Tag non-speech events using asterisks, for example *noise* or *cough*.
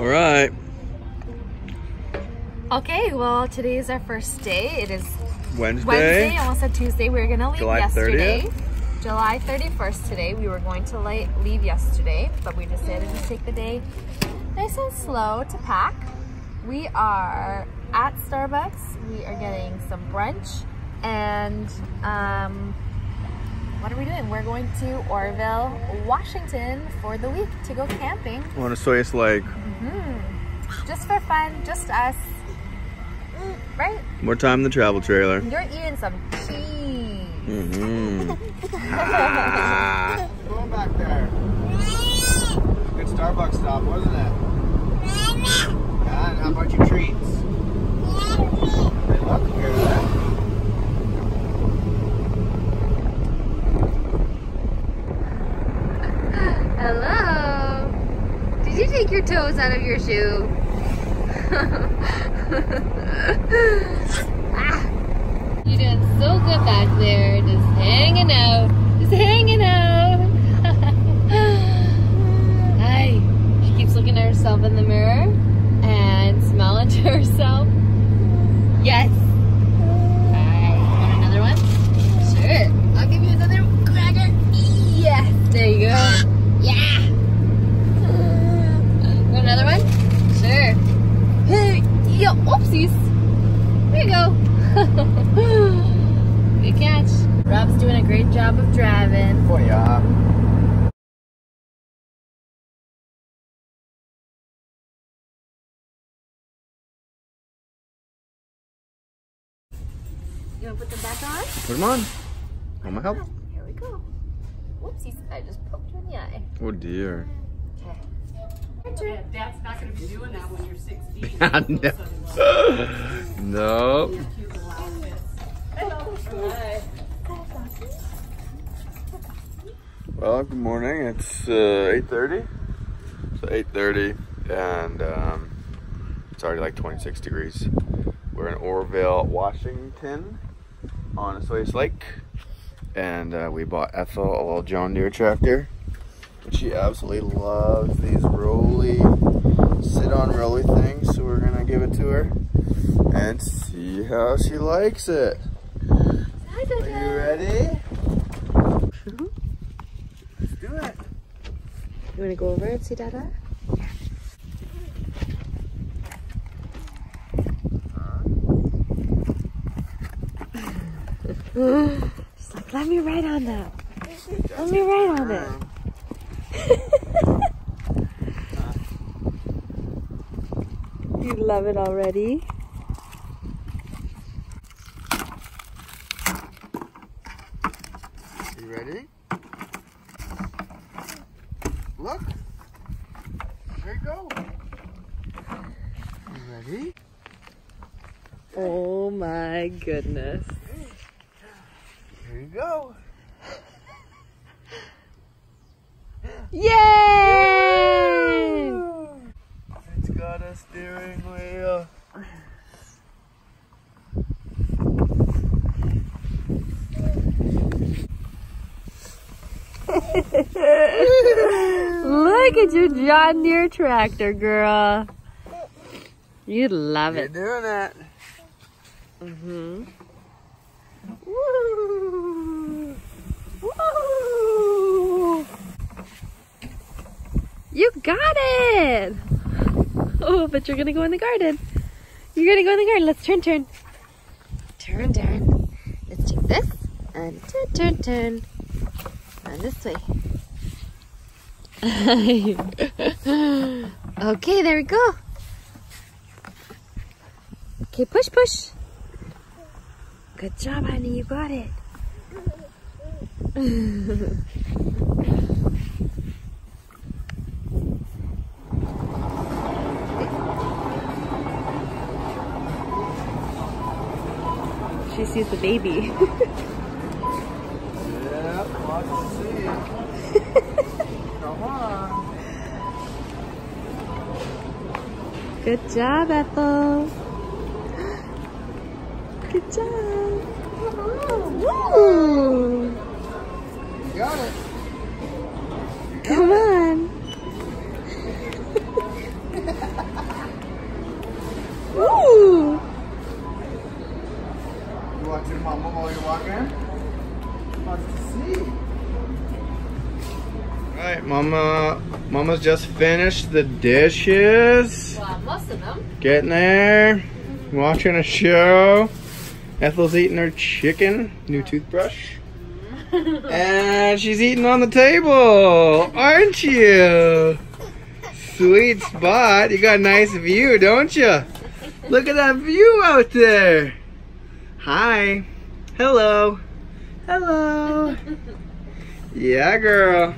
All right. Okay, well, today is our first day. It is Wednesday. Wednesday, almost said Tuesday. We were gonna leave July yesterday. 30th? July 31st today. We were going to leave yesterday, but we decided to take the day nice and slow to pack. We are at Starbucks. We are getting some brunch and um, what are we doing? We're going to Oroville, Washington for the week to go camping. On Osoyoos Lake. Hmm Just for fun, just us. Right? More time in the travel trailer. You're eating some cheese. Mm-hmm. Going back there. Good Starbucks stop, wasn't it? Yeah, how about your treats? Hey, look, hear that? Hello. Did you take your toes out of your shoe? *laughs* You're doing so good back there, just hanging out, just hanging out. *laughs* Hi. She keeps looking at herself in the mirror and smiling to herself. Yes. Hi. Want another one? Sure. I'll give you another cracker. Yes. There you go. Yeah. Want another one? Sure. Hey, yo, oopsies. There you go. Good catch. Rob's doing a great job of driving. Oh, yeah. You want to put them back on? Put them on. Want my help? Here we go. Whoopsies. I just poked you in the eye. Oh dear. Okay. Yeah, Dad's not going to be doing that when you're 16. no. no. Cute little outfits. Well, good morning. It's uh, 8.30. So 8.30 and um, it's already like 26 degrees. We're in Oroville, Washington on Osoyoos Lake. And uh, we bought Ethel a little John Deere tractor. And she absolutely loves these rolly, sit on rolly things. So we're gonna give it to her and see how she likes it. Hi, Are you ready? Let's do it. You want to go over and see Dada? She's like, let me ride on that. Let me ride on it. *laughs* you love it already? Ready? Look. There you go. You ready? Oh my goodness. Here you go. Yay! It's got a steering wheel. Look at your John Deere tractor, girl. You love You're it. doing it. Mm-hmm. Woo! Woo! You got it! Oh, but you're gonna go in the garden. You're gonna go in the garden. Let's turn, turn. Turn, turn. Let's take this and turn, turn, turn. And this way. *laughs* okay, there we go. Okay, push, push. Good job, honey. You got it. *laughs* she sees the baby. *laughs* Good job, Ethel. Good job. Ooh. You got it. Come on. *laughs* Woo. You watching Mama while you're walking? Hard to see. Alright, Mama. Mama's just finished the dishes. Well, most of them. Getting there. Watching a show. Ethel's eating her chicken. New toothbrush. *laughs* and she's eating on the table. Aren't you? Sweet spot. You got a nice view, don't you? Look at that view out there. Hi. Hello. Hello. *laughs* Yeah, girl.